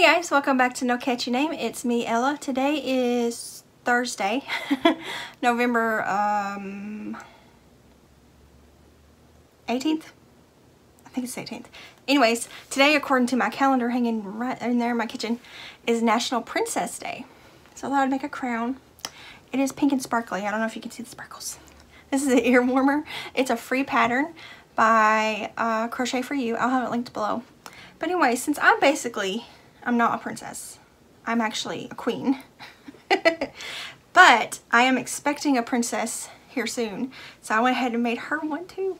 Hey guys, welcome back to No Catchy Name. It's me, Ella. Today is Thursday, November um, 18th. I think it's 18th. Anyways, today, according to my calendar hanging right in there in my kitchen, is National Princess Day. So I thought I'd make a crown. It is pink and sparkly. I don't know if you can see the sparkles. This is an ear warmer. It's a free pattern by uh, Crochet For You. I'll have it linked below. But anyway, since I'm basically I'm not a princess. I'm actually a queen. but I am expecting a princess here soon. So I went ahead and made her one too.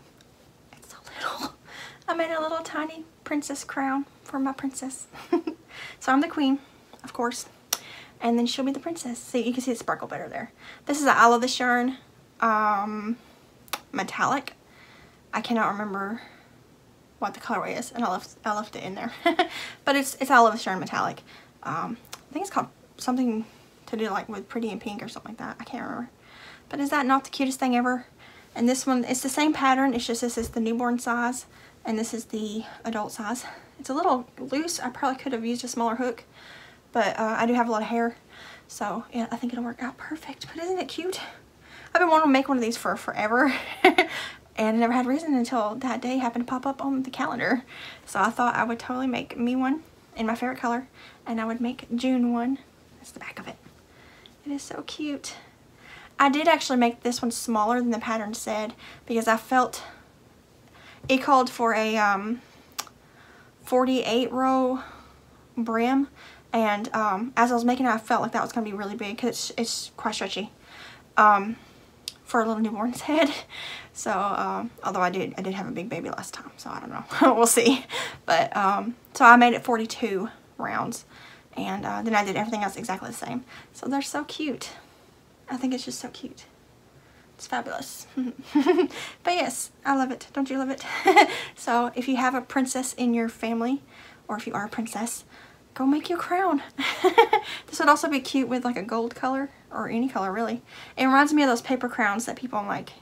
It's so little. I made a little tiny princess crown for my princess. so I'm the queen, of course. And then she'll be the princess. So you can see the sparkle better there. This is the I Love This Yarn um, metallic. I cannot remember what the colorway is, and I left I left it in there. but it's it's all of a Yarn Metallic. Um, I think it's called something to do like with Pretty in Pink or something like that. I can't remember. But is that not the cutest thing ever? And this one, it's the same pattern. It's just this is the newborn size, and this is the adult size. It's a little loose. I probably could have used a smaller hook, but uh, I do have a lot of hair. So yeah, I think it'll work out perfect. But isn't it cute? I've been wanting to make one of these for forever. and I never had reason until that day happened to pop up on the calendar. So I thought I would totally make me one in my favorite color and I would make June one. That's the back of it. It is so cute. I did actually make this one smaller than the pattern said because I felt it called for a um, 48 row brim and um, as I was making it I felt like that was going to be really big because it's, it's quite stretchy. Um, for a little newborn's head. So, um, although I did, I did have a big baby last time, so I don't know. we'll see. But, um, so I made it 42 rounds. And uh, then I did everything else exactly the same. So they're so cute. I think it's just so cute. It's fabulous. but yes, I love it. Don't you love it? so if you have a princess in your family, or if you are a princess, go make you a crown. this would also be cute with like a gold color or any color really. It reminds me of those paper crowns that people in like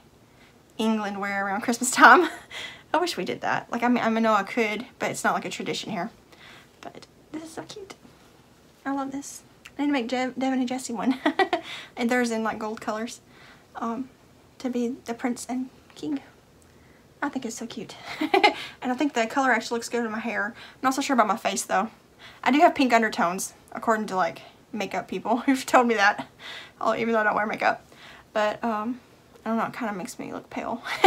England wear around Christmas time. I wish we did that. Like I mean, I know I could, but it's not like a tradition here. But this is so cute. I love this. I need to make Je Devin and Jesse one. and theirs in like gold colors. Um, to be the prince and king. I think it's so cute. and I think the color actually looks good in my hair. I'm not so sure about my face though. I do have pink undertones, according to like makeup people who've told me that, oh, even though I don't wear makeup. But, um, I don't know, it kind of makes me look pale.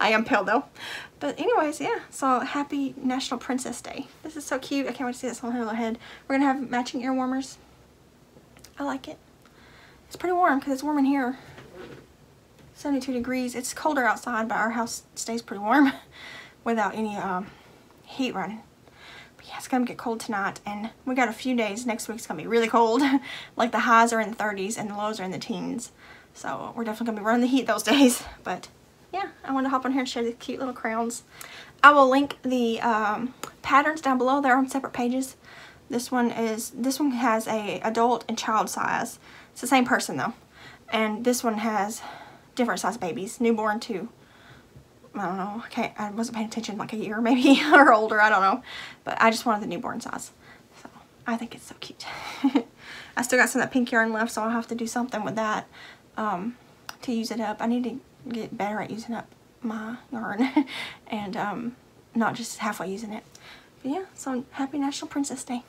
I am pale though. But anyways, yeah, so happy National Princess Day. This is so cute. I can't wait to see this on her little head. We're going to have matching ear warmers. I like it. It's pretty warm because it's warm in here. 72 degrees. It's colder outside, but our house stays pretty warm without any um, heat running. But yeah, it's to get cold tonight, and we got a few days. Next week's to be really cold. like the highs are in the 30s and the lows are in the teens. So we're definitely to be running the heat those days. But yeah, I wanted to hop on here and share the cute little crowns. I will link the um, patterns down below. They're on separate pages. This one is, this one has a adult and child size. It's the same person though. And this one has different size babies, newborn to I don't know, okay, I wasn't paying attention like a year maybe or older, I don't know. But I just wanted the newborn size. So I think it's so cute. I still got some of that pink yarn left, so I'll have to do something with that um, to use it up. I need to get better at using up my yarn and um, not just halfway using it. But yeah, so happy National Princess Day.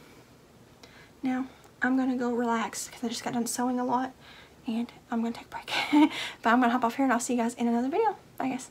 Now, I'm going to go relax because I just got done sewing a lot and I'm going to take a break. but I'm going to hop off here and I'll see you guys in another video, I guess.